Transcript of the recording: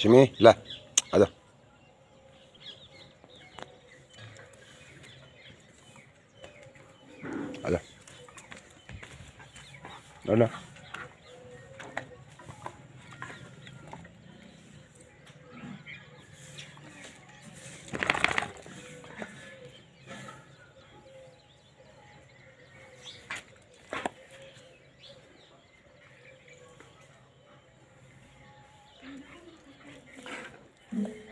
شميه؟ لا. هذا. هذا. هذا Mm-hmm.